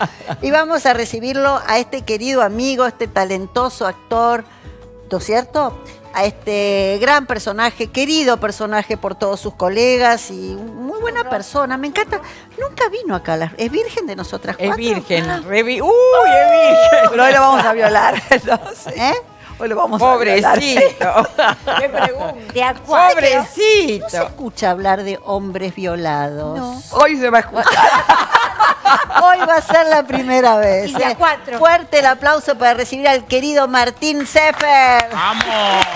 y vamos a recibirlo a este querido amigo, este talentoso actor, ¿no es cierto? A este gran personaje, querido personaje por todos sus colegas y muy buena persona. Me encanta. Nunca vino acá. la- ¿Es virgen de nosotras Es cuatro? virgen, re vi- ¡Uy, es virgen! Pero hoy lo vamos a violar. entonces. ¿Eh? Hoy lo vamos a violar. Pobrecito. ¿Qué pregunta? De acuario. No se Pobrecito. escucha hablar de hombres violados. Hoy se va a escuchar. Hoy va a ser la primera vez. Y ¿eh? cuatro. Fuerte el aplauso para recibir al querido Martín Sefer. ¡Vamos!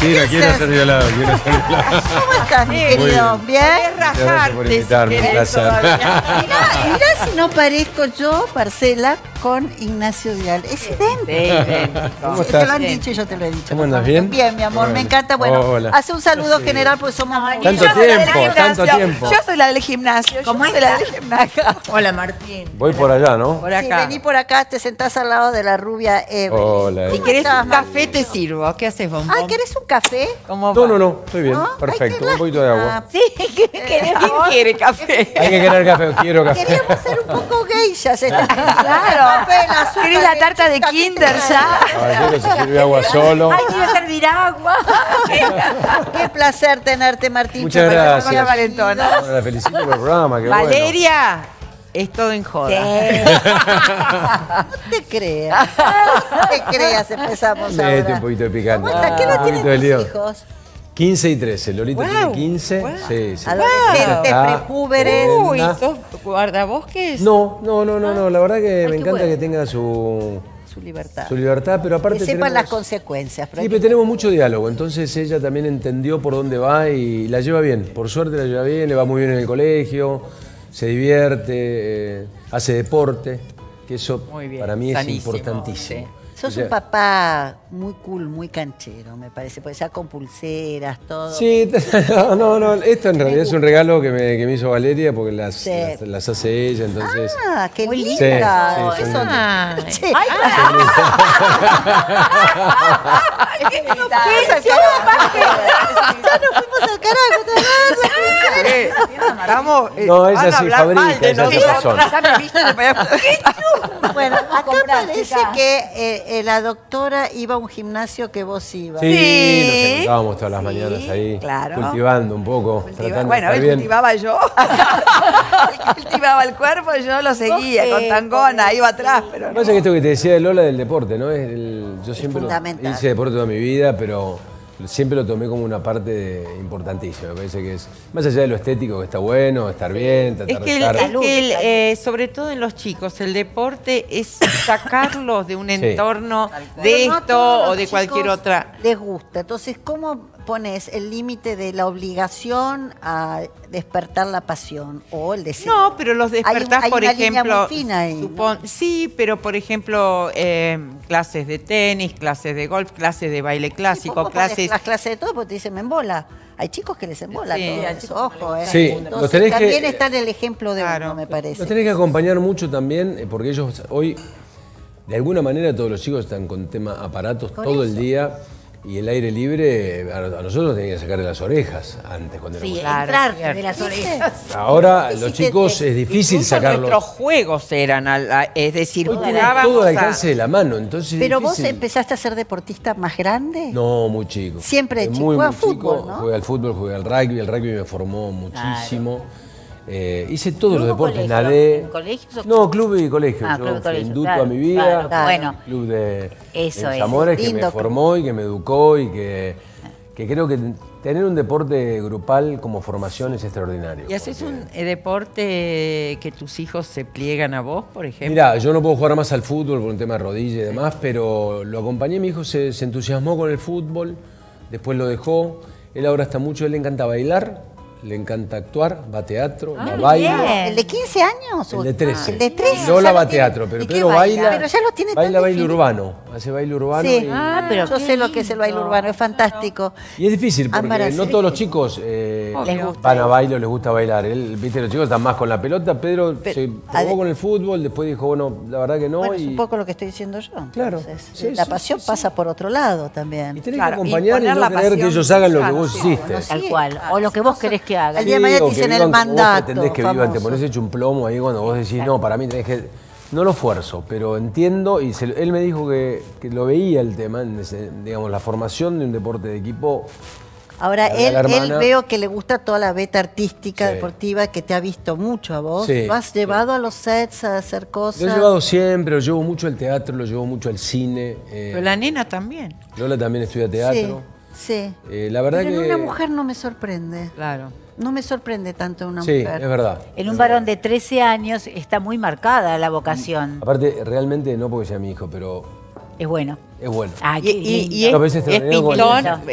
Quiero, quiero ser violado, quiero ser violado. ¿Cómo estás, mi querido? bien. ¿Bien? Es Gracias por rajarte si invitarme, un querés placer. todavía. Mirá, mirá si no parezco yo, Marcela, con Ignacio Vial. Es idéntico. Sí. ¿Cómo Te estás? lo han dicho y yo te lo he dicho. ¿Cómo andas? ¿Bien? Bien, mi amor, me encanta. Bueno, Hola. hace un saludo general porque somos muy- Tanto Yo soy la del tiempo, tanto gimnasio. tiempo. Yo soy la del gimnasio. ¿Cómo soy la del gimnasio. Hola, Martín. Voy por allá, ¿no? Por Sí, acá. vení por acá, te sentás al lado de la rubia Evelyn. Hola, Si Evelyn. querés un café, te sirvo. ¿Qué haces, bombón? Ay, ¿querés un café? ¿Cómo No, va? no, no, estoy bien, perfecto. Un poquito de agua. Sí, ¿qué querés ¿Quién quiere café? Hay que querer café, quiero café. Queríamos ser un poco geishas. Claro. ¿Querés la tarta de Kinder ya? Caballero, se sirve agua solo. Ay, quiero servir agua. Qué placer tenerte, Martín. Muchas gracias. Valentona. Bueno, la felicito por el programa, qué bueno. Es todo en joda. No te creas. No te creas, empezamos Mete ahora. un poquito de picante. ¿Cómo está? ¿Qué un edad poquito tienen tus hijos? 15 y 13. Lolita Wow, tiene 15. wow. Sí, sí. Adolescentes, prepúberes. Uy. ¿sos guardabosques? No, no, no, no, no. La verdad que Ay, me encanta bueno. que tenga su, Su libertad. su libertad, pero aparte que sepan tenemos- las consecuencias. pero Sí, pero tenemos mucho diálogo, entonces ella también entendió por dónde va y la lleva bien. Por suerte la lleva bien, le va muy bien en el colegio, se divierte, eh, hace deporte, que eso Muy bien, para mí es importantísimo. sí. Sos O sea, un papá muy cool, muy canchero, me parece, porque ya con pulseras, todo. Sí, no, no, no, esto en realidad es un regalo que me, que me hizo Valeria porque las, Sí. las, las hace ella, entonces... Ah, qué Muy linda. Sí, ¿Qué son? Ay. Ay. Ya nos fuimos al carajo. Eh, Estamos, eh, No, van a sí hablar mal de nosotros. Bueno, acá parece que eh, eh, la doctora iba a un gimnasio que vos ibas. Sí, Sí. nos encontrábamos todas las mañanas ahí, claro. cultivando un poco, Cultiva- bueno, él bien. cultivaba yo. él cultivaba el cuerpo y yo lo seguía con tangona, iba atrás, pero no. pasa es que esto que te decía de Lola del deporte, ¿no? Es el- yo siempre hice deporte toda mi vida, pero siempre lo tomé como una parte de- importantísima. Me parece que es, más allá de lo estético, que está bueno, estar bien, tratar Es que, de estar... es que el, eh, sobre todo en los chicos, el deporte es sacarlos de un entorno de no esto o de cualquier otra. Les gusta. Entonces, ¿cómo pones el límite de la obligación a despertar la pasión o el deseo? No, pero los despertás, hay por una línea ejemplo. muy fina ahí, Sí, pero por ejemplo, eh, clases de tenis, clases de golf, clases de baile Sí, clásico, clases. Las clases de todo porque te dicen, me embola. Hay chicos que les embola Sí, todo eso, ojo, ¿eh? Sí, Entonces, los tenés que- también está en el ejemplo de Claro. uno, me parece. Los tenés que acompañar mucho también, eh, porque ellos hoy, de alguna manera, todos los chicos están con tema aparatos todo eso. el día. Y el aire libre, a a nosotros nos tenían que sacar de las orejas antes, cuando Sí, éramos Claro, de las orejas. Ahora los chicos es difícil sacarlos. Nuestros juegos eran, al- a- es decir, Hoy todo al a- alcance de la mano, entonces es Pero vos empezaste a ser deportista más grande. No, muy chico. Siempre de chico. Muy, Juega muy chico. fútbol, ¿no? Jugué al fútbol, jugué al rugby. El rugby me formó muchísimo. Eh, hice todos ¿Club los deportes, colegio? nadé. ¿En colegios o- No, club y colegio. Ah, Yo club y colegio, claro, toda mi vida. claro, claro. Bueno, Club de, Eso de es. Zamora que me formó y que me educó y que, que creo que tener un deporte grupal como formación es extraordinario. ¿Y haces porque- un eh, deporte que tus hijos se pliegan a vos, por ejemplo? Mira, yo no puedo jugar más al fútbol por un tema de rodilla y demás, pero lo acompañé, mi hijo se, se entusiasmó con el fútbol, después lo dejó, él ahora está mucho, él le encanta bailar, le encanta actuar, va a teatro, va a baile. bien. ¿El de 15 años? El de 13. El de 13. Lola va a tiene- teatro, pero ¿Y qué Pedro baila. Pero ya lo tiene tan Baila baile urbano, hace baile urbano. Sí, y, Ah, pero yo sé lo que es el baile urbano, es fantástico. y es difícil porque no todos los chicos eh, Les gusta. van a baile o les gusta bailar. Él, viste, los chicos están más con la pelota. Pedro Pero, se probó con el fútbol, después dijo, bueno, la verdad que no. Bueno, es un poco lo que estoy diciendo yo. Claro, sí, la sí, pasión sí, sí. pasa por otro lado también. y tenés Claro, que acompañar y no creer que ellos hagan lo que vos hiciste. Tal cual. O lo que vos querés que hagan. El día de mañana dicen el vos mandato, que vivan, te pones hecho un plomo ahí cuando vos decís, no, para mí tenés que... No lo fuerzo, pero entiendo y se- él me dijo que, que lo veía el tema, en ese- digamos, la formación de un deporte de equipo. Ahora, él, él veo que le gusta toda la beta artística, Sí. deportiva, que te ha visto mucho a vos. Sí, ¿Lo has sí. llevado a los sets a hacer cosas? Lo he llevado siempre, lo llevo mucho al teatro, lo llevo mucho al cine. eh, Pero la nena también. Lola también estudia teatro. Sí, sí. Eh, la verdad Pero en que... una mujer no me sorprende. Claro. No me sorprende tanto una Sí, mujer. es verdad. En un varón de 13 años está muy marcada la vocación. Aparte, realmente no porque sea mi hijo, pero Es bueno. es bueno. Ay, Y, y- es, es con-.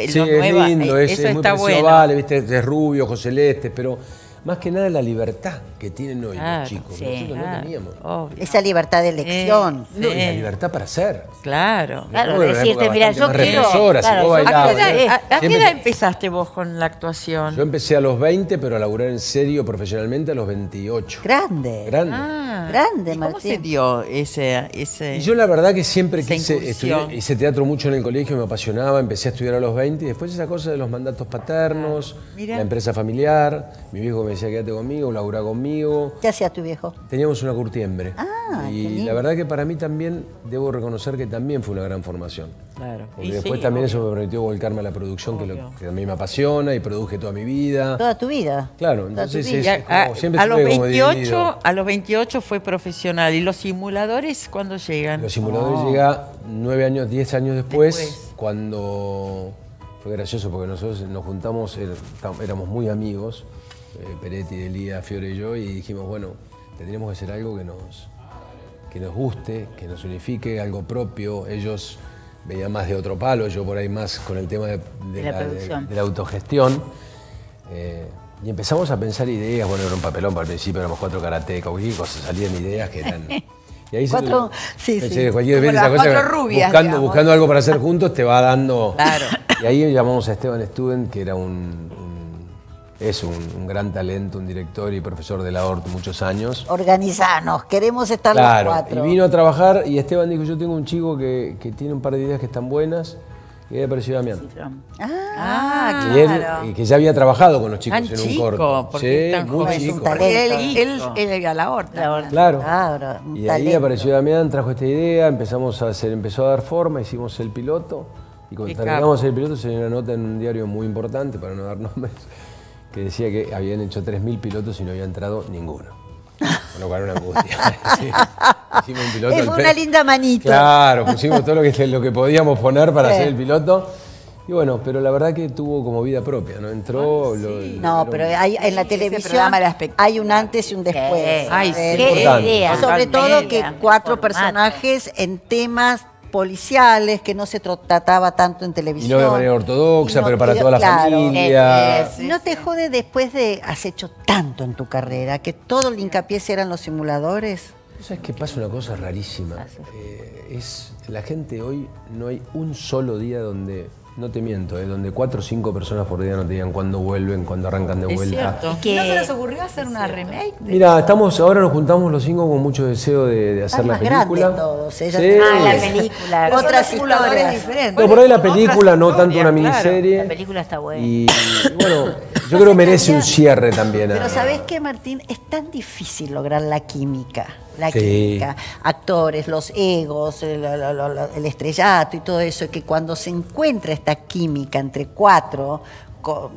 Sí, es lindo, es, eso es muy está a bueno. Vale, ¿viste? es rubio, ojos celestes, pero más que nada la libertad que tienen hoy Claro, los chicos, sí, nosotros no teníamos. obvio. Esa libertad de elección. Eh, No, y la libertad para hacer. Claro. Claro, decirte, mira, yo quiero- claro, vos ¿A qué edad, ¿no? a- a qué Siempre edad te- empezaste vos con la actuación? Yo empecé a los 20, pero a laburar en serio profesionalmente a los 28. Grande. Grande. Ah, Grande, ¿y ¿Cómo se dio ese...? ese... Y yo la verdad que siempre quise estudiar, hice teatro mucho en el colegio, me apasionaba, empecé a estudiar a los 20 y después esa cosa de los mandatos paternos, Mira. la empresa familiar, mi viejo me decía quédate conmigo, laburá conmigo. ¿Qué hacía tu viejo? Teníamos una curtiembre. Ah, qué y lindo. la verdad que para mí también, debo reconocer que también fue una gran formación. Claro. Porque Y después sí, también obvio. eso me permitió volcarme a la producción, que, lo, Obvio. que a mí me apasiona y produje toda mi vida. Toda tu vida. Claro, entonces tu vida. Y a, es como- a- siempre a los estuve como 28, dividido. a los 28 fue profesional. ¿Y los simuladores cuándo llegan? Los simuladores Oh. llega nueve años, diez años después, Después. cuando fue gracioso porque nosotros nos juntamos, tam- éramos muy amigos, eh, Peretti, Delía, Fiore y yo, y dijimos, bueno, tendríamos que hacer algo que nos, que nos guste, que nos unifique, algo propio. Ellos veían más de otro palo, yo por ahí más con el tema de, de la la, de la autogestión. Eh, y empezamos a pensar ideas, bueno, era un papelón para el principio, éramos cuatro karatecas, salían ideas que eran... Y ahí se- Cuatro- sí. cualquier vez esa cosa rubias, buscando, buscando algo para hacer juntos te va dando. Claro. Y ahí llamamos a Esteban Student, que era un- es un, un gran talento, un director y profesor de la ORT muchos años. Organizanos, queremos estar los cuatro. y vino a trabajar y Esteban dijo, yo tengo un chico que, que tiene un par de ideas que están buenas. Y ahí apareció Damián. Ah, Y él, Claro. que ya había trabajado con los chicos Tan en un chico, corto. porque es tan muy joven. Chico. Él, él, él era la horta. Claro. Claro, Y ahí talento. apareció Damián, trajo esta idea, empezamos a hacer, empezó a dar forma, hicimos el piloto. Y cuando terminamos el piloto se dio una nota en un diario muy importante, para no dar nombres, que decía que habían hecho 3.000 pilotos y no había entrado ninguno. Con lo cual era una angustia. Sí, hicimos un piloto. Es una linda manito. Claro, pusimos todo lo que, lo que podíamos poner para Sí. hacer el piloto. Y bueno, pero la verdad que tuvo como vida propia, ¿no? Entró... lo- No, pero hay, en la televisión hay un antes y un después. Ay, sí. Qué idea. Sobre todo que cuatro personajes en temas policiales que no se trataba tanto en Y televisión. no de manera ortodoxa, Y no- pero para y- toda la claro. familia. Eh, ¿No te jode después de has hecho tanto en tu carrera que todo el hincapié eran los simuladores? ¿Sabes qué pasa? Una cosa rarísima. Eh, es la gente hoy, no hay un solo día donde, no te miento, eh, donde cuatro o cinco personas por día no te digan cuándo vuelven, cuándo arrancan de Es vuelta. cierto. Que- ¿No se les ocurrió hacer una remake? de- Mira, estamos, ahora nos juntamos los cinco con mucho deseo de, de hacer Están la más película. todos. Ellas Sí. Ah, la Es- película. Otras simuladores historias. diferentes. No, por ahí la película, no tanto una claro. miniserie. La película está buena. Y, y bueno, yo creo que merece un cierre también. Pero ¿sabés qué, Martín? Es tan difícil lograr la química. La Sí. química. Actores, los egos, el, el- el- el estrellato y todo eso. Que cuando se encuentra esta química entre cuatro,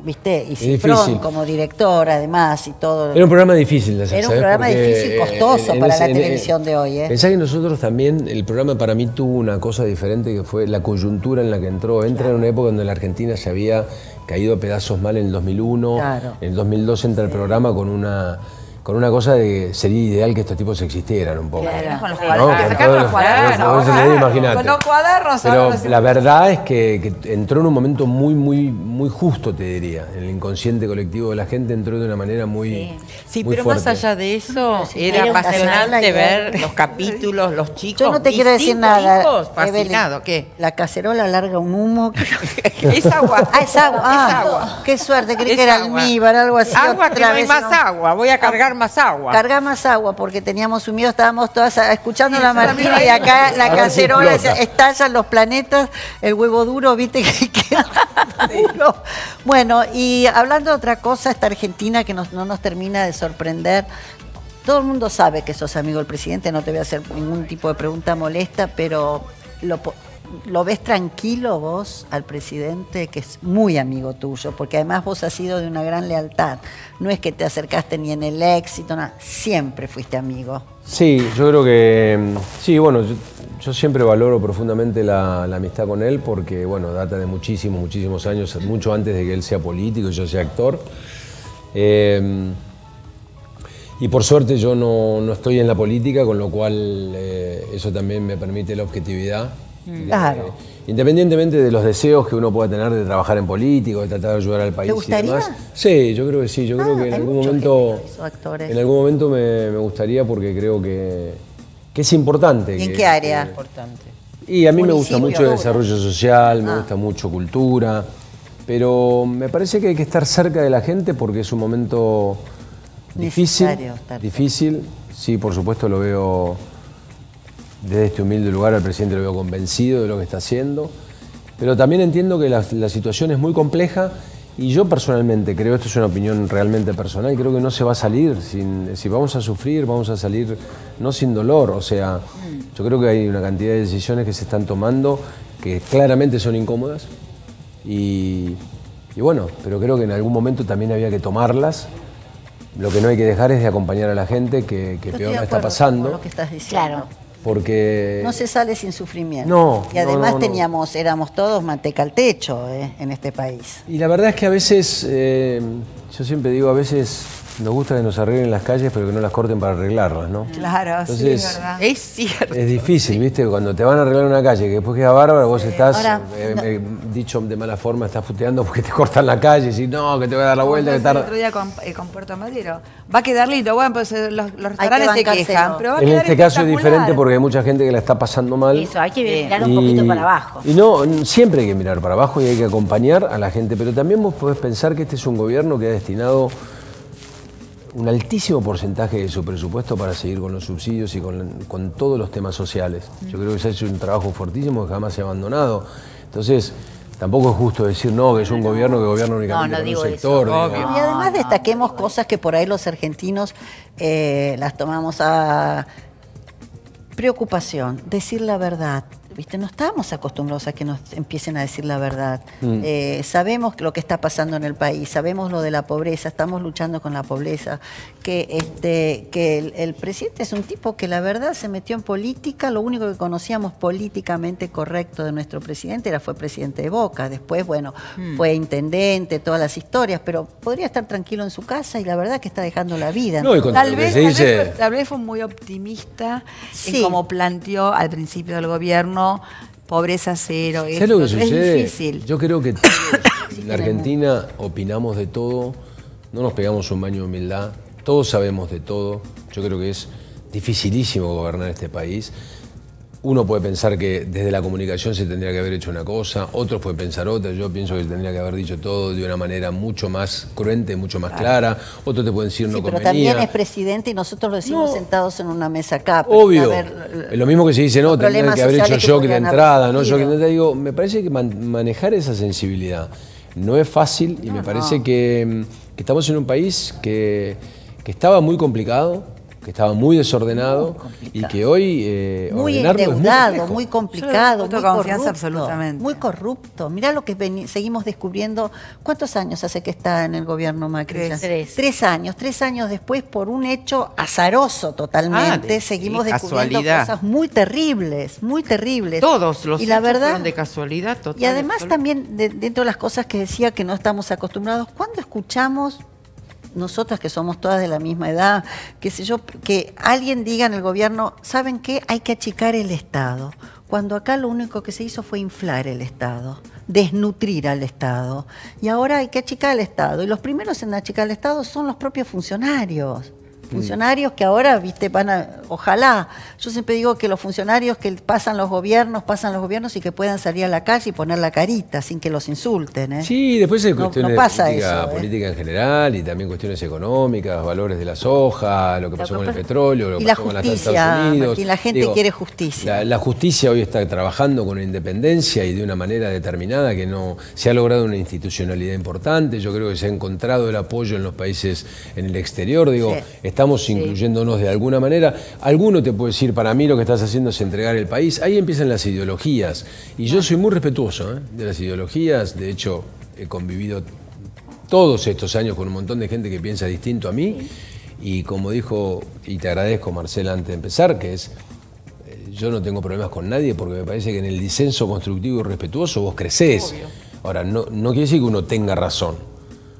¿viste? Y Cifrón como director, además, y todo. Era un programa difícil de hacer. Era un programa Porque, difícil, eh, costoso para la televisión de hoy, ¿eh? Pensá que nosotros también, el programa para mí tuvo una cosa diferente que fue la coyuntura en la que entró. Entra en una época donde la Argentina se había caído a pedazos mal en el 2001. Claro. En el 2002 entra el programa con una con una cosa de sería ideal que estos tipos existieran un poco. Claro, con los ¿no? cuadernos. Pero la verdad es que, que entró en un momento muy, muy, muy justo, te diría. En el inconsciente colectivo de la gente entró de una manera muy. Sí, muy pero más allá de eso, Sí, era era apasionante ver los capítulos, los chicos. Yo no te quiero decir nada. hijos, fascinado, ¿qué? La cacerola larga un humo. es agua. Ah, es agua. Ah, Es agua. Qué suerte, creí Es que era agua. almíbar, algo así. Agua que otra no hay vez, más agua. Voy a cargar más agua. Cargar más agua porque teníamos un miedo, estábamos todas escuchando Sí, la Martina y acá la si cacerola decía, estallan los planetas, el huevo duro, viste que queda duro. Bueno, y hablando de otra cosa, esta Argentina que nos- no nos termina de sorprender. Todo el mundo sabe que sos amigo del presidente, no te voy a hacer ningún tipo de pregunta molesta, pero lo, ¿lo ves tranquilo vos al presidente, que es muy amigo tuyo? Porque además vos has sido de una gran lealtad. No es que te acercaste ni en el éxito, nada. siempre fuiste amigo. Sí, yo creo que mm, sí, bueno, yo, siempre valoro profundamente la, amistad con él porque, bueno, data de muchísimos, muchísimos años, mucho antes de que él sea político y yo sea actor. Eh, y por suerte yo no, no estoy en la política, con lo cual eh, eso también me permite la objetividad. Claro. Independientemente de los deseos que uno pueda tener de trabajar en política, de tratar de ayudar al país gustaría? y demás. Sí, yo creo que sí, yo creo Ah, que en algún momento... actores. En algún momento me, me gustaría porque creo que, que es importante. ¿Y en que- qué área? Importante. y a mí me gusta mucho el desarrollo social, me Ah. gusta mucho cultura, pero me parece que hay que estar cerca de la gente porque es un momento difícil. Difícil, sí, por supuesto lo veo desde este humilde lugar, al presidente lo veo convencido de lo que está haciendo, pero también entiendo que la, la situación es muy compleja y yo personalmente creo, esto es una opinión realmente personal, creo que no se va a salir, sin, si vamos a sufrir, vamos a salir no sin dolor, o sea, yo creo que hay una cantidad de decisiones que se están tomando que claramente son incómodas y, y bueno, pero creo que en algún momento también había que tomarlas. Lo que no hay que dejar es de acompañar a la gente que, que peor la está pasando. lo que estás diciendo. Claro. Porque No se sale sin sufrimiento. No, Y además no, no. teníamos, éramos todos manteca al techo eh, en este país. Y la verdad es que a veces, eh, yo siempre digo, a veces nos gusta que nos arreglen las calles, pero que no las corten para arreglarlas, ¿no? Claro, sí, es verdad. Es cierto. Es difícil, ¿viste? Cuando te van a arreglar una calle que después queda bárbara, vos estás, Ahora, eh, no- eh, dicho de mala forma, estás puteando porque te cortan la calle y no, que te voy a dar la vuelta, que tarda. otro día con, eh, con Puerto Madero. Va a quedar lindo. Bueno, pues eh, los, los Hay que restaurantes se quejan, pero va a En quedar este caso es diferente porque hay mucha gente que la está pasando mal. Eso, hay que mirar un poquito para abajo. Y no, siempre hay que mirar para abajo y hay que acompañar a la gente, pero también vos podés pensar que este es un gobierno que ha destinado un altísimo porcentaje de su presupuesto para seguir con los subsidios y con, con todos los temas sociales. Yo creo que se ha hecho un trabajo fortísimo que jamás se ha abandonado. Entonces, tampoco es justo decir, no, que es un gobierno que gobierna únicamente no digo un eso. sector. digo, y además destaquemos cosas que por ahí los argentinos eh, las tomamos a preocupación, decir la verdad. ¿Viste? No estamos acostumbrados a que nos empiecen a decir la verdad. Mm. Eh, sabemos lo que está pasando en el país, sabemos lo de la pobreza, estamos luchando con la pobreza, que, este, que el, el presidente es un tipo que la verdad se metió en política, lo único que conocíamos políticamente correcto de nuestro presidente era fue presidente de Boca, después, bueno, fue intendente, todas las historias, pero podría estar tranquilo en su casa y la verdad que está dejando la vida. No, Tal vez, tal, dice- vez fue, tal vez fue muy optimista Sí. en cómo planteó al principio del gobierno pobreza cero. ¿Sabes esto, lo que otro. sucede? Es difícil. Yo creo que todos en la Argentina opinamos de todo, no nos pegamos un baño de humildad, todos sabemos de todo. Yo creo que es dificilísimo gobernar este país. Uno puede pensar que desde la comunicación se tendría que haber hecho una cosa, otros pueden pensar otra. Yo pienso que se tendría que haber dicho todo de una manera mucho más cruente, mucho más clara. Otros te pueden decir no Sí, pero convenía. también es presidente y nosotros lo decimos No. sentados en una mesa acá. pero Obvio. ver, Es lo mismo que se dice, no, tendría que haber hecho que yo que la entrada, ¿no? Yo que entonces digo, me parece que man- manejar esa sensibilidad no es fácil y me parece que, mm, que estamos en un país que, que estaba muy complicado, que estaba muy desordenado y que hoy eh, muy es endeudado, complejo. muy complicado, muy corrupto, absolutamente. muy corrupto. Mirá lo que seguimos descubriendo. ¿Cuántos años hace que está en el gobierno Macri? Tres. ya? Tres. Tres años. Tres años después, por un hecho azaroso totalmente, Ah, de- seguimos descubriendo casualidad. cosas muy terribles, muy terribles. Todos los y la verdad, de casualidad total. Y además absoluta. también de- dentro de las cosas que decía que no estamos acostumbrados, cuando escuchamos nosotras que somos todas de la misma edad, qué sé yo, que alguien diga en el gobierno, ¿saben qué? Hay que achicar el Estado. Cuando acá lo único que se hizo fue inflar el Estado, desnutrir al Estado. Y ahora hay que achicar el Estado. Y los primeros en achicar el Estado son los propios funcionarios. Funcionarios que ahora, viste, van a ojalá. Yo siempre digo que los funcionarios que pasan los gobiernos, pasan los gobiernos y que puedan salir a la calle y poner la carita sin que los insulten. ¿eh? Sí, después hay cuestiones no pasa de política, eso, ¿eh? política en general y también cuestiones económicas, valores de la soja, lo que pasó con el petróleo, lo que Y la pasó con las justicia, Estados Unidos. Martín, la gente quiere justicia. La, la justicia hoy está trabajando con independencia y de una manera determinada que no se ha logrado una institucionalidad importante. Yo creo que se ha encontrado el apoyo en los países en el exterior. Digo, Sí. Estamos incluyéndonos de alguna manera. Alguno te puede decir, para mí lo que estás haciendo es entregar el país. Ahí empiezan las ideologías. Y yo soy muy respetuoso ¿eh? de las ideologías. De hecho, he convivido todos estos años con un montón de gente que piensa distinto a mí. Y como dijo, y te agradezco Marcela antes de empezar, que es, eh, yo no tengo problemas con nadie porque me parece que en el disenso constructivo y respetuoso vos crecés. Ahora, no, no quiere decir que uno tenga razón.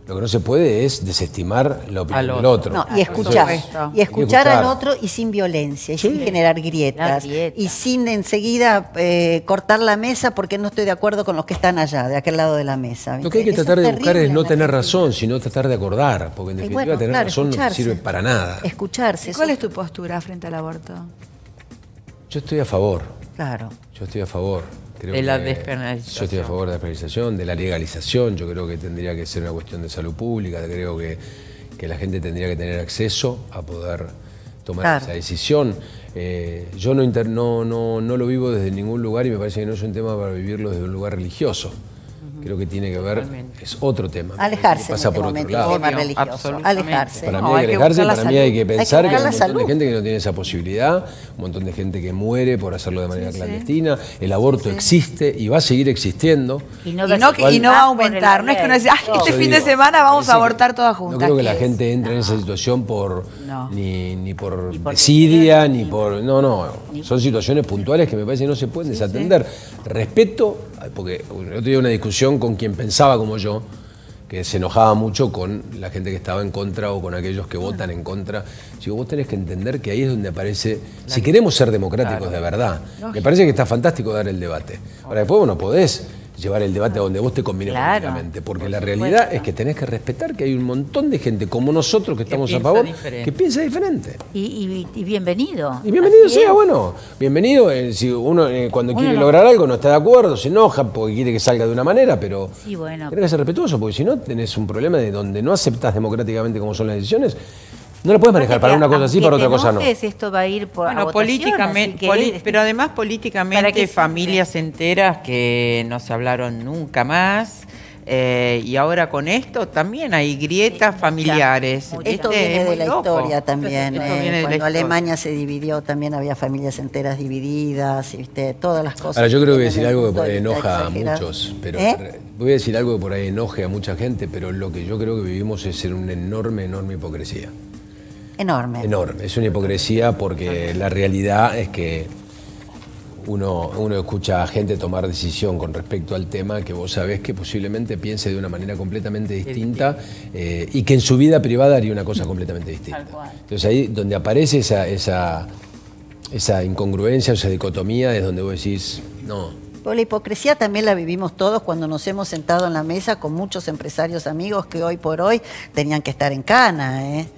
Lo que no se puede es desestimar la opinión Al del otro. otro. No, y escuchar. Y escuchar al otro y sin violencia, y sin generar grietas. Grieta. Y sin enseguida eh, cortar la mesa porque no estoy de acuerdo con los que están allá, de aquel lado de la mesa. Lo que hay que tratar de buscar es no tener razón, sino tratar de acordar, porque en definitiva bueno, tener claro, razón no sirve para nada. Escucharse. ¿Y ¿Cuál es tu postura frente al aborto? Yo estoy a favor. Claro. Yo estoy a favor. Creo De la que- despenalización. Yo estoy a favor de la despenalización, de la legalización. Yo creo que tendría que ser una cuestión de salud pública. Creo que, que la gente tendría que tener acceso a poder tomar Claro. esa decisión. Eh, yo no, inter- no, no, no lo vivo desde ningún lugar y me parece que no es un tema para vivirlo desde un lugar religioso. Creo que tiene que ver, Totalmente. es otro tema. Alejarse pasa en este por otro lado. tema religioso. Alejarse. Para mí hay hay que que alejarse, para mí hay que Hay que pensar que, hay un montón de gente que no tiene esa posibilidad, un montón de gente que muere por hacerlo de manera clandestina. El aborto existe y va a seguir existiendo. Y no, que- y no va a aumentar. No es que uno dice, "Ay, No. este Yo fin de semana vamos a abortar todas juntas. No creo que ¿Qué la es? gente entre en esa situación por No. ni, ni por desidia, ni por. No, no. Son situaciones puntuales que me parece que no se pueden desatender. Respeto, porque otro día una discusión con quien pensaba como yo, que se enojaba mucho con la gente que estaba en contra o con aquellos que votan en contra. Digo, vos tenés que entender que ahí es donde aparece, si queremos ser democráticos de verdad, me parece que está fantástico dar el debate. Ahora después vos no podés llevar el debate a donde vos te conviene Claro, políticamente, porque por la supuesto. realidad es que tenés que respetar que hay un montón de gente como nosotros que estamos a favor, diferente. que piensa diferente. Y, y- y bienvenido. Y bienvenido Así sea, es. bueno, bienvenido. eh, si uno eh, cuando Uno quiere no- lograr algo no está de acuerdo, se enoja porque quiere que salga de una manera, pero Sí, bueno. tenés que ser respetuoso, porque si no tenés un problema de donde no aceptás democráticamente cómo son las decisiones, no lo puedes manejar para una cosa así, para otra cosa no. Esto va a ir por a Bueno, votación, políticamente, que pero además ¿Para políticamente familias enteras que no se hablaron nunca más. eh, y ahora con esto también hay grietas familiares. mucha. Esto ¿viste? viene de la loco. historia también. Eh, viene cuando historia. Alemania se dividió, también había familias enteras divididas, y, ¿viste? todas las cosas. Ahora yo creo que voy a decir algo que por ahí enoja a muchos, pero ¿Eh? voy a decir algo que por ahí enoje a mucha gente, pero lo que yo creo que vivimos es en una enorme, enorme hipocresía. Enorme. Enorme, es una hipocresía porque la realidad es que uno, uno escucha a gente tomar decisión con respecto al tema que vos sabés que posiblemente piense de una manera completamente distinta eh, y que en su vida privada haría una cosa completamente distinta. Entonces ahí donde aparece esa, esa, esa incongruencia, esa dicotomía, es donde vos decís, no, Pero la hipocresía también la vivimos todos cuando nos hemos sentado en la mesa con muchos empresarios amigos que hoy por hoy tenían que estar en cana. ¿eh?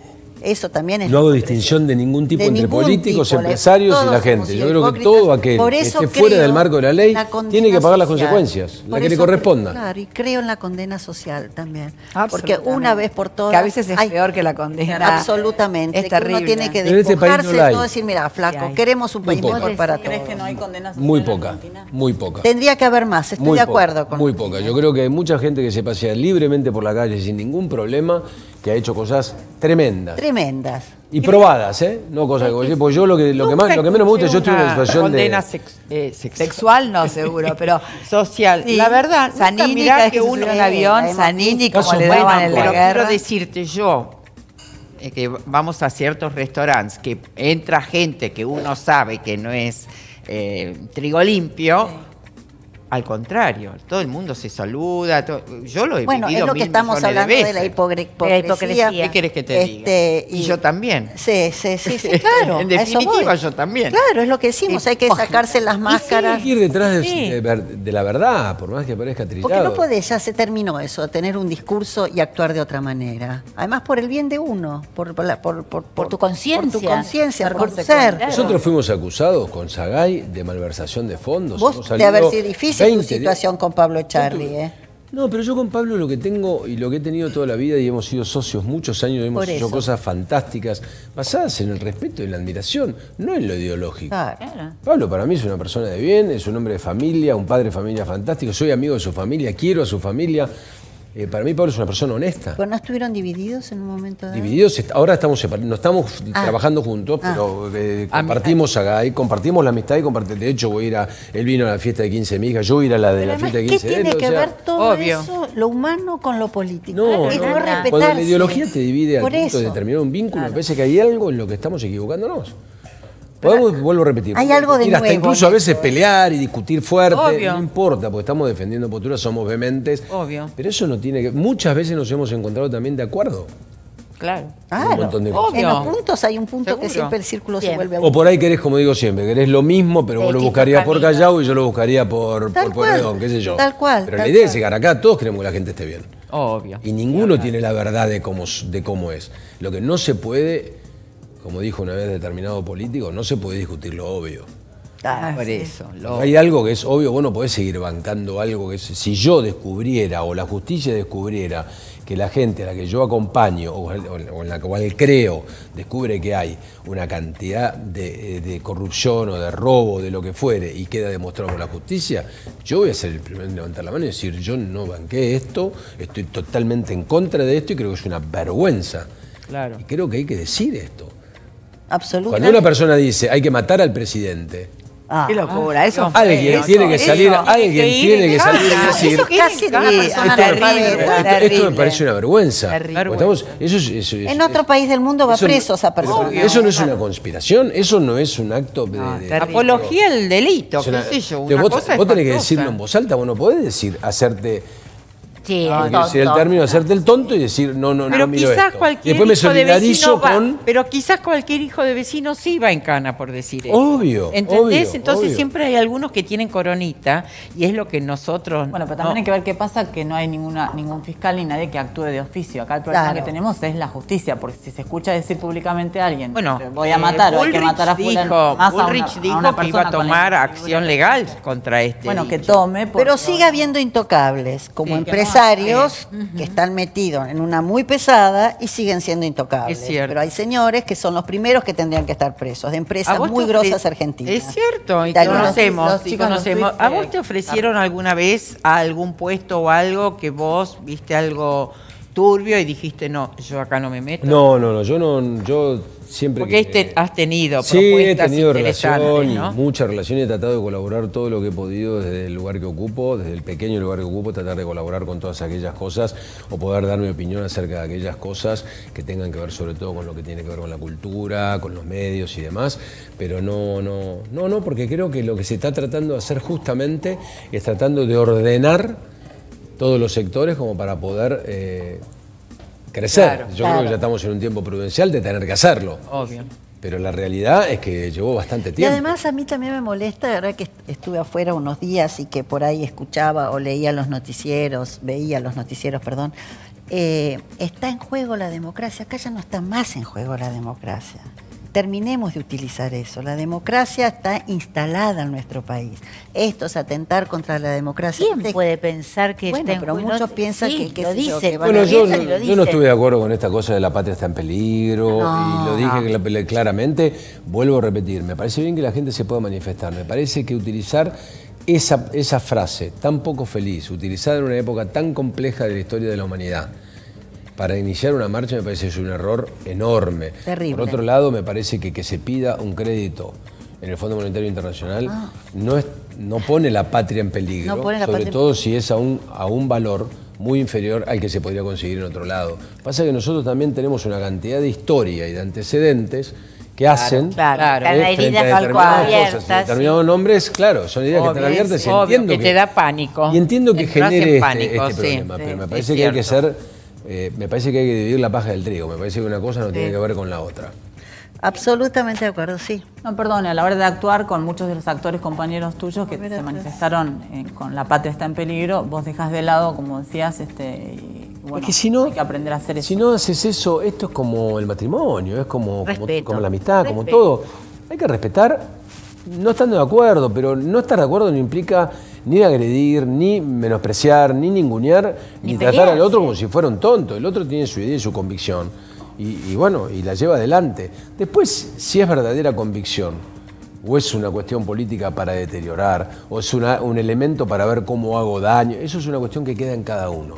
Eso también es. No hago la distinción de ningún tipo De entre ningún políticos, tipo, la- empresarios y la gente. Yo creo que todo aquel que esté fuera del marco de la ley la tiene que pagar las social. consecuencias, la Por que le corresponda. Claro, y creo en la condena social también. Porque una vez por todas. Que a veces es hay- peor que la condena. Absolutamente. Es que uno terrible. tiene que Pero en este país no despojarse la de hay. todo decir, mira, flaco, queremos un país mejor para ¿Crees todos. que no hay condena social Muy poca, muy poca. Tendría que haber más, estoy Muy de poca, acuerdo con Muy poca. Yo creo que hay mucha gente que se pasea libremente por la calle sin ningún problema, que ha hecho cosas tremendas. Tremendas. Y probadas, ¿eh? No cosas que porque yo lo que, lo que, más, lo que menos me gusta, yo estuve en una situación condena de... sex- eh, sexual. Sexual no, seguro, pero. social. Sí. La verdad, Zanini, mirá cada vez que, uno a un avión, hemos Zanini, como le daban en la pero guerra. quiero decirte yo eh, que vamos a ciertos restaurantes que entra gente que uno sabe que no es eh, trigo limpio al contrario, todo el mundo se saluda. yo lo he Bueno, es lo que estamos hablando de, la De hipocresía. hipocresía. ¿Qué querés que te Este, diga? Y yo también. Sí, sí, sí, sí, claro. En definitiva, yo también. Claro, es lo que decimos, hay que sacarse las máscaras. Hay que ir detrás de, Sí. de ver- de la verdad, por más que parezca trillado. Porque no puede, ya se terminó eso, tener un discurso y actuar de otra manera. Además, por el bien de uno, por, por, la- por, por- Por tu conciencia. Por tu conciencia, por ser. Claro. Nosotros fuimos acusados con Sagay de malversación de fondos. Vos de haber sido difícil 20 tu situación con Pablo Echarri, ¿eh? No, pero yo con Pablo lo que tengo y lo que he tenido toda la vida y hemos sido socios muchos años, hemos hecho cosas fantásticas, basadas en el respeto y en la admiración, no en lo ideológico. Claro. Pablo para mí es una persona de bien, es un hombre de familia, un padre de familia fantástico, soy amigo de su familia, quiero a su familia. Eh, para mí Pablo es una persona honesta. ¿Pero no estuvieron divididos en un momento dado? Divididos, ahora estamos separ- no estamos Ah. trabajando juntos, Ah. pero eh, compartimos acá y compartimos la amistad y compartimos. De hecho, voy a ir a. Él vino a la fiesta de 15 de mi hija, yo voy a ir a la de Pero la además, fiesta de ¿qué 15 de él. tiene o que sea, ver todo obvio. eso, lo humano con lo político? No, es no. no, Cuando la respetarse. Cuando la ideología te divide al punto de determinar un vínculo, me parece que hay algo en lo que estamos equivocándonos. Podemos, vuelvo a repetir. Hay algo de discutir, Hasta nuevo incluso a veces pelear y discutir fuerte, Obvio. no importa, porque estamos defendiendo posturas, somos vehementes. Obvio. Pero eso no tiene que. Muchas veces nos hemos encontrado también de acuerdo. Claro. Claro. Un montón de cosas. En los puntos hay un punto que siempre el círculo se vuelve a O por ahí querés, como digo siempre, querés lo mismo, pero De vos lo buscarías por. Callao y yo lo buscaría por, Tal por qué sé yo. tal cual, Pero tal la idea es llegar acá, todos queremos que la gente esté bien. Obvio. Y ninguno tiene la verdad de cómo, de cómo es. Lo que no se puede, como dijo una vez determinado político, no se puede discutir lo obvio. Ah, Por sí. eso. lo- Hay algo que es obvio, vos no podés seguir bancando algo que es, si yo descubriera o la justicia descubriera que la gente a la que yo acompaño o, o en la cual creo descubre que hay una cantidad de, eh, de corrupción o de robo, de lo que fuere, y queda demostrado por la justicia, yo voy a ser el primero en levantar la mano y decir, yo no banqué esto, estoy totalmente en contra de esto y creo que es una vergüenza. Claro. Y creo que hay que decir esto. Absolutamente. Cuando una persona dice, hay que matar al presidente, Ah, Qué locura, eso no. fue- Alguien eso- tiene que eso- salir, eso- alguien que ir tiene en que salir y casa. decir. Eso casi de persona terrible. Esto, esto me parece una vergüenza. Estamos- eso es- eso es- En otro país del mundo va eso preso esa persona. Eso no es una conspiración, eso no es un acto de. De- terrible. Apología al delito, es una- qué sé yo. de Una vos, cosa vos tenés que decirlo en voz alta, vos no podés decir, hacerte. Sí, no, el decir el tonto. término, hacerte el tonto y decir, no, no, Pero no miro quizás esto. cualquier después me hijo de solidarizo vecino va- con. pero quizás cualquier hijo de vecino sí va en cana por decir eso. Obvio, ¿Entendés? obvio, Entonces obvio. siempre hay algunos que tienen coronita y es lo que nosotros Bueno, pero también no. hay que ver qué pasa, que no hay ninguna, ningún fiscal ni nadie que actúe de oficio. Acá el problema Claro. que tenemos es la justicia, porque si se escucha decir públicamente a alguien, Bueno, "Te voy a eh, matar o hay que Bullrich matar a fulano, dijo, más a una- Bullrich dijo que iba a con tomar acción legal contra este Bueno, que tome. porque- Pero sigue habiendo intocables, como Sí, que están metidos en una muy pesada y siguen siendo intocables. Es cierto. Pero hay señores que son los primeros que tendrían que estar presos, de ¿A empresas muy grosas argentinas. Es cierto, y Italianos. conocemos, Los y conocemos. ¿A vos te ofrecieron alguna vez a algún puesto o algo que vos viste algo turbio y dijiste, no, yo acá no me meto? No, no, no, yo no, yo siempre Porque que- este- has tenido Sí, he tenido relación, ¿no? mucha relación y he tratado de colaborar todo lo que he podido desde el lugar que ocupo, desde el pequeño lugar que ocupo, tratar de colaborar con todas aquellas cosas o poder dar mi opinión acerca de aquellas cosas que tengan que ver sobre todo con lo que tiene que ver con la cultura, con los medios y demás, pero no, no, no, no, porque creo que lo que se está tratando de hacer justamente es tratando de ordenar todos los sectores como para poder eh, crecer. Claro, Yo creo que ya estamos en un tiempo prudencial de tener que hacerlo. Obvio. Pero la realidad es que llevó bastante Y tiempo. además a mí también me molesta, la verdad que est- estuve afuera unos días y que por ahí escuchaba o leía los noticieros, veía los noticieros, perdón. Eh, está en juego la democracia, acá ya no está más en juego la democracia. Terminemos de utilizar eso. La democracia está instalada en nuestro país. Esto es atentar contra la democracia. ¿Quién De- puede pensar que Bueno, está en pero muchos piensan Sí, que- qué lo sé yo, que bueno, a- yo, piensan y no- lo yo no dicen. estuve de acuerdo con esta cosa de la patria está en peligro y lo dije que la- claramente. Vuelvo a repetir, me parece bien que la gente se pueda manifestar. Me parece que utilizar esa, esa frase tan poco feliz, utilizada en una época tan compleja de la historia de la humanidad, para iniciar una marcha me parece que es un error enorme. Terrible. Por otro lado, me parece que que se pida un crédito en el Fondo Monetario Internacional no, es, no pone la patria en peligro, Ah. No pone la sobre patria en todo si es a un, a un valor muy inferior al que se podría conseguir en otro lado. Pasa que nosotros también tenemos una cantidad de historia y de antecedentes que hacen. Claro. Eh, heridas frente a tal determinadas cual, cosas y abiertas, determinados nombres, claro, son ideas que están abiertas y obvio, entiendo que te da pánico. Y entiendo que Entras en genere este- pánico, este, sí. problema, Sí, pero me es parece que hay que ser, eh, me parece que hay que dividir la paja del trigo, me parece que una cosa no tiene que ver con la otra. Absolutamente de acuerdo, sí. No, perdone, a la hora de actuar con muchos de los actores compañeros tuyos que se manifestaron eh, con La Patria está en peligro, vos dejas de lado, como decías, este, y bueno, es que si no, hay que aprender a hacer eso. si no haces eso, esto es como el matrimonio, es como, como, la amistad, como todo. Hay que respetar, no estando de acuerdo, pero no estar de acuerdo no implica ni agredir, ni menospreciar, ni ningunear, ni, Ni tratar al otro como si fuera un tonto. El otro tiene su idea y su convicción. Y, y bueno, y la lleva adelante. Después, si es verdadera convicción, o es una cuestión política para deteriorar, o es una- un elemento para ver cómo hago daño, eso es una cuestión que queda en cada uno.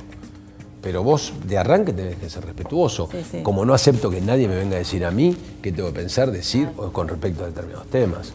Pero vos de arranque tenés que ser respetuoso. Sí, sí. Como no acepto que nadie me venga a decir a mí qué tengo que pensar, decir o con respecto a determinados temas.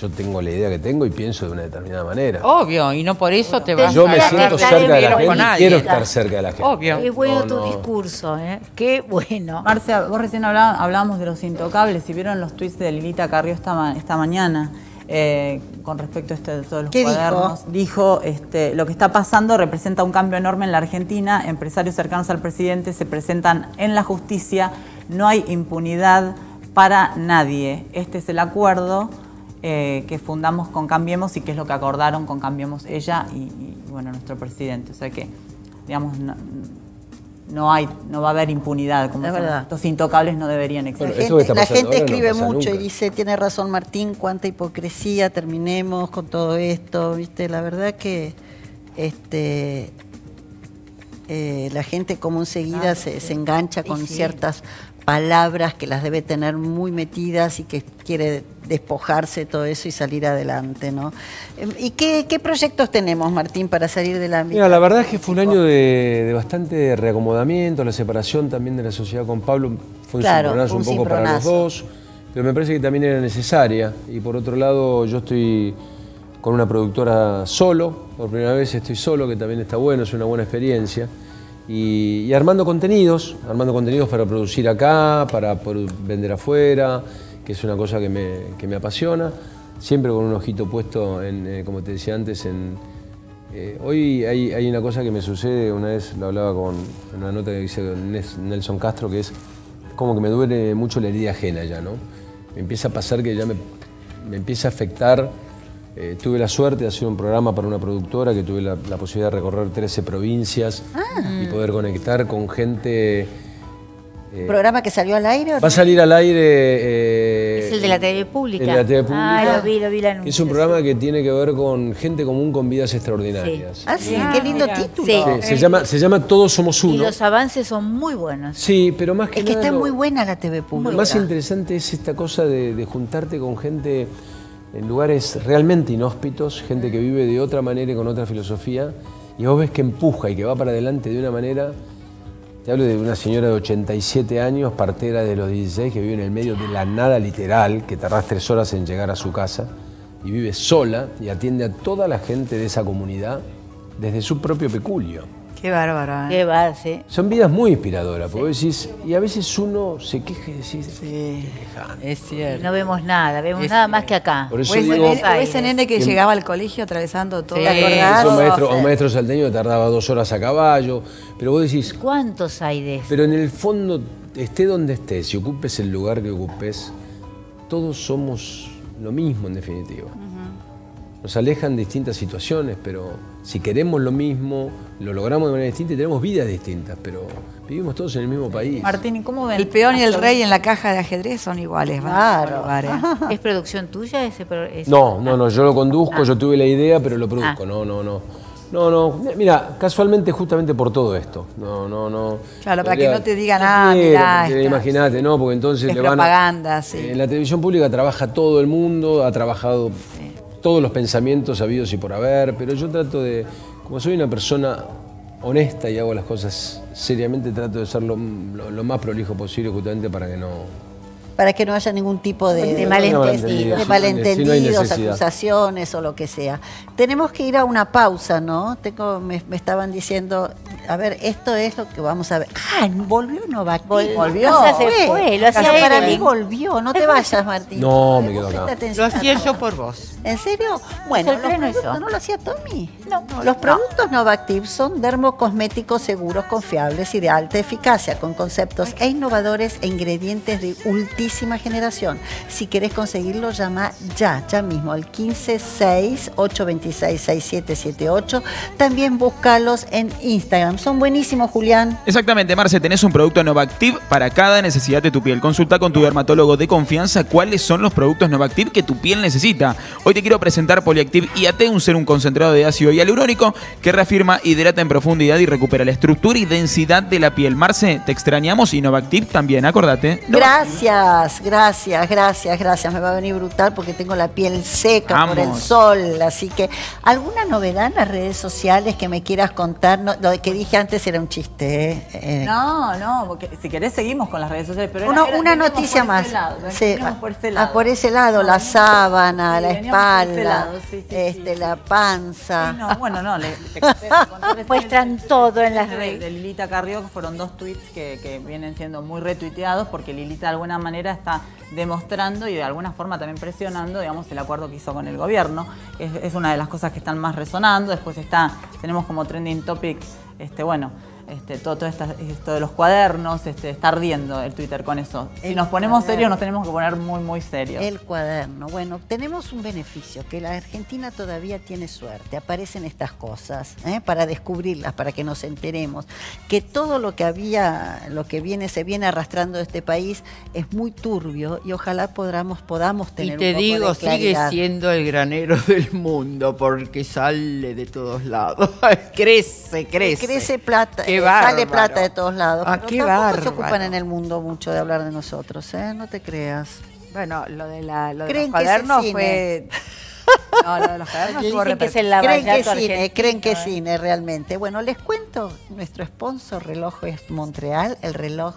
Yo tengo la idea que tengo y pienso de una determinada manera. Obvio, y no por eso te vas Yo me siento cerca de la en gente y quiero estar cerca de la gente. Obvio. Qué bueno No, tu no. discurso, ¿eh? Qué bueno. Marcia, vos recién hablá- hablábamos de los intocables, si vieron los tweets de Lilita Carrió esta, ma- esta mañana eh, con respecto a este, de todos los ¿Qué dijo? cuadernos, dijo, este, lo que está pasando representa un cambio enorme en la Argentina, empresarios cercanos al presidente se presentan en la justicia, no hay impunidad para nadie. Este es el acuerdo eh, que fundamos con Cambiemos y que es lo que acordaron con Cambiemos ella y, y, bueno, nuestro presidente. O sea que, digamos, no, no hay, no va a haber impunidad, como Es dicen. verdad. Estos intocables no deberían La existir. Bueno, gente, la gente no escribe mucho y dice, tiene razón Martín, cuánta hipocresía, terminemos con todo esto, ¿viste? La verdad que este eh, la gente como enseguida se, se engancha con sí. ciertas palabras que las debe tener muy metidas y que quiere despojarse de todo eso y salir adelante, ¿no? Em, ¿Y qué, qué proyectos tenemos, Martín, para salir de la Mira, la verdad es que fue un año de, de bastante reacomodamiento, la separación también de la sociedad con Pablo fue un Claro, un un poco para los dos, pero me parece que también era necesaria. Y por otro lado, yo estoy con una productora solo, por primera vez estoy solo, que también está bueno, es una buena experiencia. Y, y armando contenidos, armando contenidos para producir acá, para poder vender afuera, que es una cosa que me, que me apasiona, siempre con un ojito puesto en, eh, como te decía antes, en, eh, hoy hay, hay una cosa que me sucede, una vez lo hablaba con en una nota que hice con Nes- Nelson Castro, que es como que me duele mucho la herida ajena ya, ¿no? Me empieza a pasar que ya me, me empieza a afectar. eh, tuve la suerte de hacer un programa para una productora que tuve la, la posibilidad de recorrer 13 provincias y poder conectar con gente. Eh, ¿Programa que salió al aire? o no? Va a salir al aire. eh, Es el de la TV pública. el de la TV pública. Ah, lo vi, lo vi el Es un programa que tiene que ver con gente común con vidas extraordinarias. Ah, sí, qué lindo título. Sí. Sí, se, llama, se llama Todos Somos Y Uno. los avances son muy buenos. Sí, pero más que Es que nada está lo- muy buena la TV Lo pública. más interesante es esta cosa de, de juntarte con gente en lugares realmente inhóspitos, gente que vive de otra manera y con otra filosofía, y vos ves que empuja y que va para adelante de una manera. Te hablo de una señora de 87 años, partera de los 16, que vive en el medio de la nada literal, que tardás tres horas en llegar a su casa, y vive sola y atiende a toda la gente de esa comunidad desde su propio peculio. Qué bárbaro. ¿eh? Qué va, sí. Son vidas muy inspiradoras, porque vos decís, y a veces uno se queja y decís, "Qué quejante". Es cierto. No vemos nada, vemos Es nada más que acá. Por eso O ese, digo, nene, o ese nene que que- llegaba al colegio atravesando todo. Sí. ¿Te acordás? Es un maestro, Todo. un maestro salteño que tardaba dos horas a caballo, pero vos decís, ¿Cuántos hay de eso? pero en el fondo, esté donde estés y ocupes el lugar que ocupes, todos somos lo mismo en definitiva. Nos alejan distintas situaciones, pero si queremos lo mismo, lo logramos de manera distinta y tenemos vidas distintas, pero vivimos todos en el mismo país. Martín, ¿y cómo ven? El peón y el rey en la caja de ajedrez son iguales. Claro. ¿Es producción tuya ese? ese- No, no, no, yo lo conduzco, Ah. yo tuve la idea, pero lo produzco. Ah. No, no, no. No, no, mira, casualmente justamente por todo esto. No, no, no. Claro, para que no te digan, no ah, mirá, Imagínate, no, porque entonces Es le van propaganda, sí. En la televisión pública trabaja todo el mundo, ha trabajado todos los pensamientos habidos y por haber, pero yo trato de, como soy una persona honesta y hago las cosas seriamente, trato de ser lo, lo- más prolijo posible justamente para que no... para que no haya ningún tipo de, De malentendidos. de no acusaciones o lo que sea. Tenemos que ir a una pausa, ¿no? Tengo, me, me estaban diciendo, a ver, esto es lo que vamos a ver. Ah, volvió Novak. Volvió. Se fue, lo hacía Pero para mí volvió, no te vayas, Martín. No, me quedo Presta acá. atención Lo hacía yo por vos. ¿En serio? Bueno, los productos no lo hacía Tommy. No. Los productos Novactiv son dermocosméticos seguros, confiables y de alta eficacia, con conceptos e innovadores e ingredientes de generación. Si querés conseguirlo, llama ya, ya mismo, al 156-826-6778. También búscalos en Instagram. Son buenísimos, Julián. Exactamente, Marce, tenés un producto Novactiv para cada necesidad de tu piel. Consulta con tu dermatólogo de confianza cuáles son los productos Novactiv que tu piel necesita. Hoy te quiero presentar Poliactiv IAT, un serum concentrado de ácido hialurónico que reafirma, hidrata en profundidad y recupera la estructura y densidad de la piel. Marce, te extrañamos y Novactiv también, acordate. Gracias, gracias, gracias, gracias. Me va a venir brutal porque tengo la piel seca por el sol. Así que, ¿alguna novedad en las redes sociales que me quieras contar? No, lo que dije antes era un chiste. ¿eh? Eh, No, no, porque si querés seguimos con las redes sociales, pero uno- era- era- una noticia más. Sí, veníamos por ese ah, lado. por ese lado, No, la sábana, sí, la espalda, lado, sí, sí, este, sí, la panza. Sí, no, bueno, no, le, te Muestran el- todo en las de- redes. De Lilita Carrió, que fueron dos tweets que, que vienen siendo muy retuiteados porque Lilita de alguna manera está demostrando y de alguna forma también presionando, digamos, el acuerdo que hizo con el gobierno. Es, es una de las cosas que están más resonando. Después está, tenemos como trending topic, este, bueno, este, todo, todo esta- esto de los cuadernos, este, está ardiendo el Twitter con eso. Si El nos ponemos serios, nos tenemos que poner muy, muy serios. El cuaderno. Bueno, tenemos un beneficio, que la Argentina todavía tiene suerte. Aparecen estas cosas ¿eh? para descubrirlas, para que nos enteremos. Que todo lo que había, lo que viene, se viene arrastrando de este país es muy turbio y ojalá podamos, podamos Y tener te un poco digo, de sigue claridad. siendo el granero del mundo porque sale de todos lados. crece, crece. Crece plata, Qué sale plata de todos lados. Ah, qué se ocupan en el mundo mucho de hablar de nosotros, ¿eh? No te creas. Bueno, lo de, la, lo de los cuadernos fue... No, lo de los cuadernos Dicen que es el. Creen que cine, argentino, creen que ¿eh? cine realmente. Bueno, les cuento, nuestro sponsor reloj es Montreal, el reloj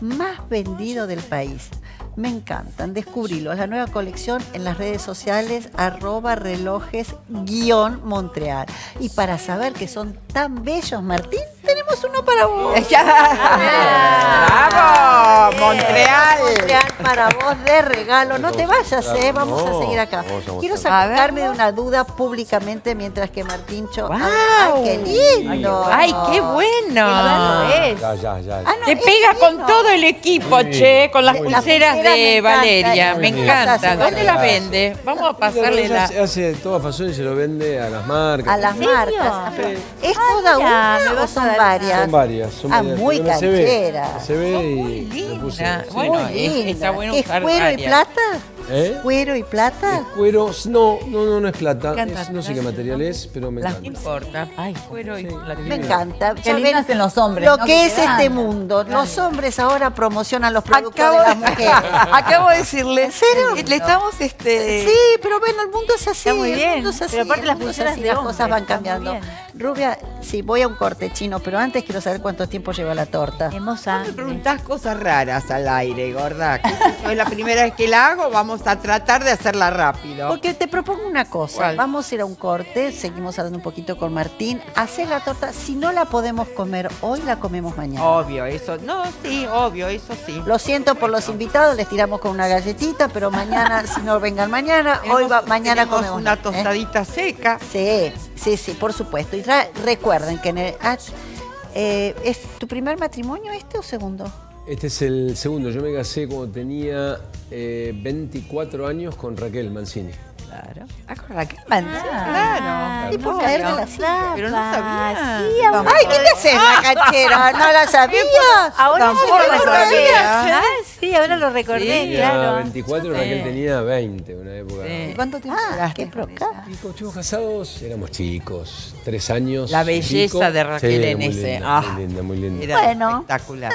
más vendido del país. Me encantan, descubrilo. Es la nueva colección en las redes sociales, arroba relojes guion Montreal. Y para saber que son tan bellos, Martín, tenemos uno para vos. ¡Bravo! Montreal. Montreal para vos de regalo. No te vayas, ¿eh? Vamos a seguir acá. Quiero sacarme A de una duda públicamente mientras que Martíncho. ¡Guau! ¡Ay, qué lindo! ¡Ay, qué bueno! Ya, ya, ya. Ah, no, Te es pega con todo el equipo, che, con las pulseras lindo. De me Valeria. encantan. Me encanta. ¿Dónde las Gracias. vende? Vamos a pasarle la. hace- hace toda fasones y se lo vende a las marcas. A las marcas. Ah, ¿Es toda una o son varias? Son varias. Son Ah, muy pero se ve, canchera. Se ve y Muy le puse- linda. sí. Bueno, Muy es- linda. está bueno ¿Es cuero y plata? ¿Eh? ¿Cuero y plata? Es cuero, no, no, no, no es plata. es- no sé qué material es, pero me No encanta. importa. Ay, cuero y Me encanta. Qué lindas en los hombres, Lo ¿no? que Que es quedan. este mundo. Los hombres ahora promocionan los productos Acabo de las mujeres. acabo de decirle. ¿En serio? Le estamos este. Sí, pero bueno, el mundo es así. Está muy el bien. mundo es así, Pero aparte el las las cosas van cambiando. Rubia, sí, voy a un corte chino, pero antes quiero saber cuánto tiempo lleva la torta. Tenemos Me preguntás cosas raras al aire, gorda. Es la primera vez que la hago, vamos a tratar de hacerla rápido. Porque te propongo una cosa. ¿Cuál? Vamos a ir a un corte, seguimos hablando un poquito con Martín. Hacer la torta, si no la podemos comer hoy, la comemos mañana. Obvio, eso. No, sí, obvio, eso sí. Lo siento por los invitados, les tiramos con una galletita, pero mañana, si no vengan mañana, hoy va, mañana comemos. una ¿eh? tostadita seca. Sí, sí, sí, por supuesto. Y tra- recuerden que en el- eh, ¿es tu primer matrimonio este o segundo? Este es el segundo. Yo me casé cuando tenía eh, 24 años con Raquel Mancini. Claro. Ah, con Raquel Ah, claro. Tipo no caer de la silla. Pero no sabía. Sí, Ay, ¿qué te haces la canchera? ¿No la sabías? Ahora Tampoco sí lo lo recordé. sabía. Ah, sí, ahora lo recordé, Tenía claro. 24 Raquel tenía 20, una época. Sí. ¿Y cuánto tiempo Ah, qué? Y casados éramos chicos, tres años. La y belleza de Raquel Sí, en ese. linda, Ah. Muy linda, muy linda. Era Bueno. espectacular.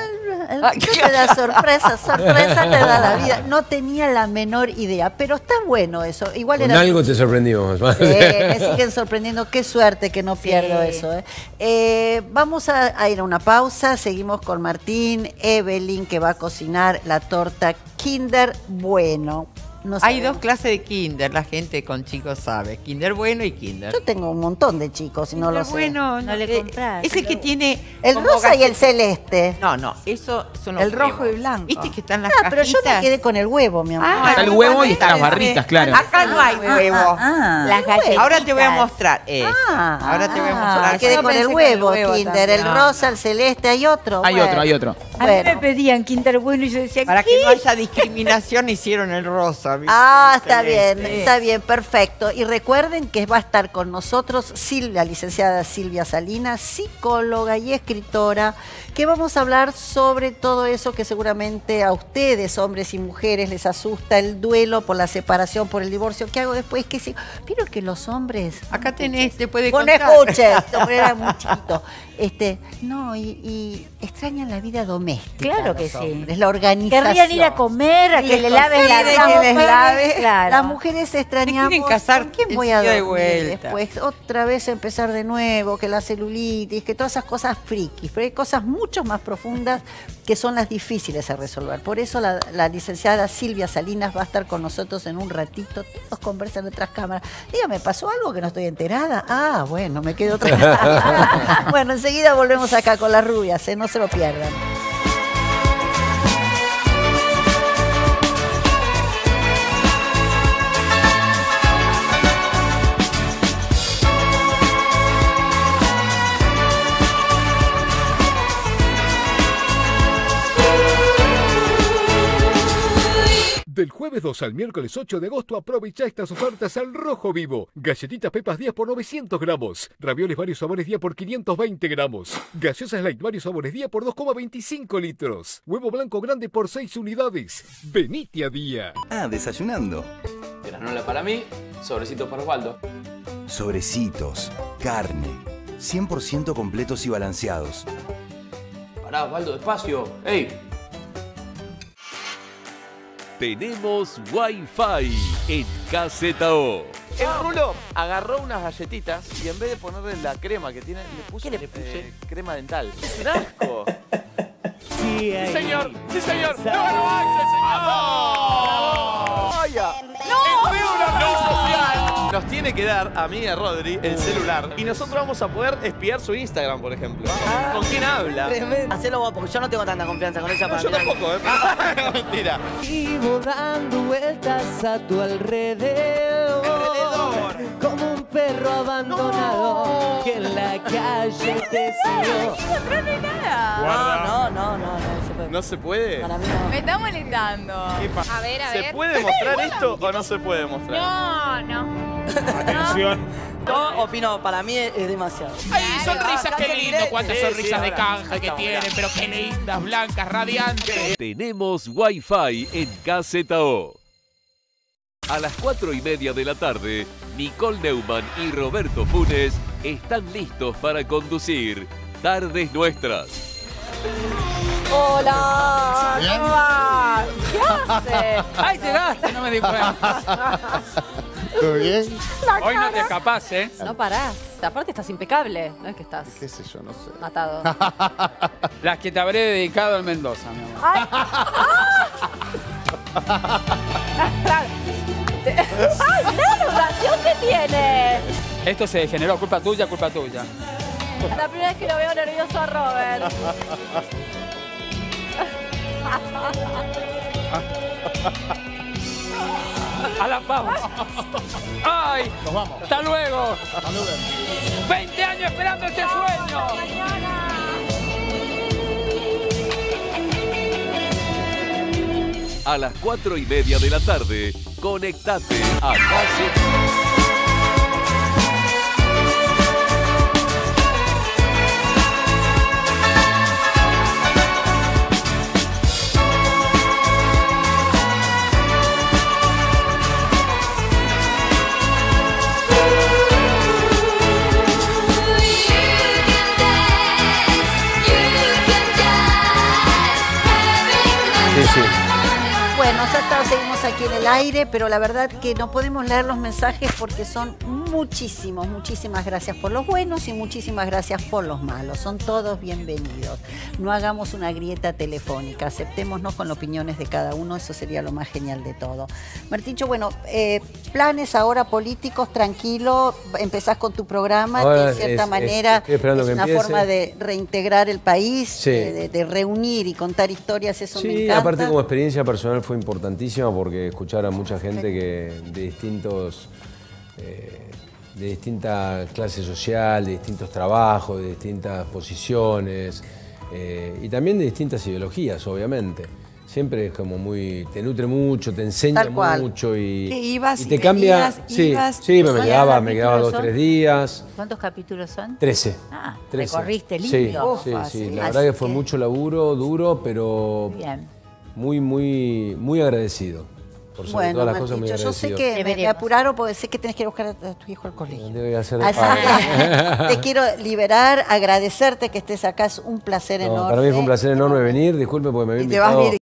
No te da sorpresa, sorpresa te da la vida. No tenía la menor idea, pero está bueno eso. Igual Con era. algo te sorprendimos. Sí, me siguen sorprendiendo. Qué suerte que no pierdo Sí. eso. ¿eh? Eh, vamos a, a ir a una pausa. Seguimos con Martín, Evelyn, que va a cocinar la torta Kinder bueno. No Hay dos clases de kinder, la gente con chicos sabe. Kinder bueno y kinder. Yo tengo un montón de chicos y no lo sé. bueno, No le eh, compras. Es el que tiene... El rosa y el celeste. No, no, eso son los El rojo huevos. y blanco. ¿Viste que están las Ah, pero yo me quedé con el huevo, mi amor. Ah, Está el huevo y está las barritas, claro. Acá no hay huevo. Ah, Las galletitas. Ahora te voy a mostrar. eso. Ah, Ahora te voy a ah, mostrar. me quedé con el que huevo, el huevo Kinder. El rosa, el celeste, hay otro. Hay Bueno. otro, hay otro. A mí me pedían Kinder bueno y yo decía, Para ¿qué? que no haya discriminación hicieron el rosa. Ah, está bien, está bien, perfecto. Y recuerden que va a estar con nosotros Silvia, la licenciada Silvia Salinas, psicóloga y escritora, que vamos a hablar sobre todo eso que seguramente a ustedes, hombres y mujeres, les asusta, el duelo por la separación, por el divorcio. ¿Qué hago después? ¿Qué sigo? Vieron que los hombres... Acá tenés, te puede Bueno, contar. escuche, esto era muy chiquito. Este, no, y, y extrañan la vida doméstica. Claro que sí. hombres, La organización. Querrían ir a comer, a que Les le laves la ropa. que les lave. Claro. Las mujeres extrañamos. quieren casar ¿con quién voy a dormir después? Otra vez empezar de nuevo, que la celulitis, que todas esas cosas frikis. Pero hay cosas mucho más profundas que son las difíciles a resolver. Por eso la, la licenciada Silvia Salinas va a estar con nosotros en un ratito. Todos conversan en otras cámaras. Dígame, ¿pasó algo que no estoy enterada? Ah, bueno, me quedo otra. bueno, enseguida volvemos acá con las rubias, ¿eh? no se lo pierdan. Del jueves 2 al miércoles 8 de agosto aprovecha estas ofertas al rojo vivo. Galletitas Pepas Díaz por 900 gramos. Ravioles varios sabores día por 520 gramos. Gaseosas Light varios sabores día por 2,25 litros. Huevo blanco grande por 6 unidades. Venite a día. Ah, desayunando. Granola para mí, sobrecito para Osvaldo. Sobrecitos, carne, 100% completos y balanceados. Pará, Osvaldo, despacio. ¡Ey! Tenemos Wi-Fi en KZO. El rulo agarró unas galletitas y en vez de ponerle la crema que tiene, le puso eh, crema dental. ¡Es un asco! Sí, señor! ¡Sí, señor! ¡No Axel, señor! ¡Vaya! Nos tiene que dar a mí y a Rodri el celular y nosotros vamos a poder espiar su Instagram, por ejemplo. ¿Con quién habla? Hacelo vos, porque yo no tengo tanta confianza con ella No, para yo mirar. tampoco, ¿eh? Mentira. Vivo dando vueltas a tu alrededor. Como un perro abandonado que en la calle te siguió. No, no, no, no, no se puede. ¿No se puede? Para mí no. Me está molestando. ¿Qué pasa? A ver, a ¿Se ver. puede mostrar esto o no se puede mostrar? No, no. Atención. Yo opino, para mí es, es demasiado. ¡Ay, sonrisas! ¡Qué lindo! ¡Cuántas Sí, sonrisas sí, de Ahí que tienen! Pero qué lindas, blancas, radiantes. Tenemos Wi-Fi en KZO. A las 4 y media de la tarde, Nicole Neumann y Roberto Funes están listos para conducir Tardes Nuestras. Hola, ¿Bien? va? ¿Qué hace? ¡Ay, llegaste! No me di cuenta. ¿Todo bien? Hoy no te escapás, ¿eh? No parás. Aparte estás impecable. No es que estás ¿Qué sé yo? No sé. matado. Las que te habré dedicado al Mendoza, mi amor. ¡Ay! ¡Ay, la duración que tiene! Esto se degeneró, culpa tuya, culpa tuya. La primera vez que lo veo nervioso a Robert. A la pausa. ¡Ay! Nos vamos. ¡Hasta luego! Saluden. 20 años esperando este sueño. A las 4 y media de la tarde, conectate a KZO. Bueno, ya está, seguimos aquí en el aire, pero la verdad que no podemos leer los mensajes porque son muchísimos. Muchísimas gracias por los buenos y muchísimas gracias por los malos. Son todos bienvenidos. No hagamos una grieta telefónica, aceptémonos con las opiniones de cada uno, eso sería lo más genial de todo. Martincho, bueno, eh, planes ahora políticos, tranquilo, empezás con tu programa, Ahora de cierta es- manera es una empiece. forma de reintegrar el país, Sí. de, reunir y contar historias, eso me Sí, encanta. aparte como experiencia personal fue importantísima porque escuchar a mucha gente que de distintos eh, de distinta clase social, de distintos trabajos, de distintas posiciones eh, y también de distintas ideologías, obviamente. Siempre es como muy, te nutre mucho, te enseña Tal cual. mucho y, Que ibas y te cambia. venías, sí, ibas. sí, me ¿Cuántos quedaba, me quedaba dos, son? tres días. ¿Cuántos capítulos son? Trece. Ah, Trece. recorriste Sí, lindo. Sí, Ufa, sí, sí. la verdad que fue mucho laburo, duro, pero Bien. Muy, muy, muy agradecido. Por sobre Bueno, todas las cosas, muy yo sé que me, me apuraron porque sé que tenés que ir a buscar a tu hijo al colegio. Debe hacer Así que te quiero liberar, agradecerte que estés acá, es un placer No, enorme. para mí fue un placer enorme venir, disculpe porque me había Y te vas invitado bien.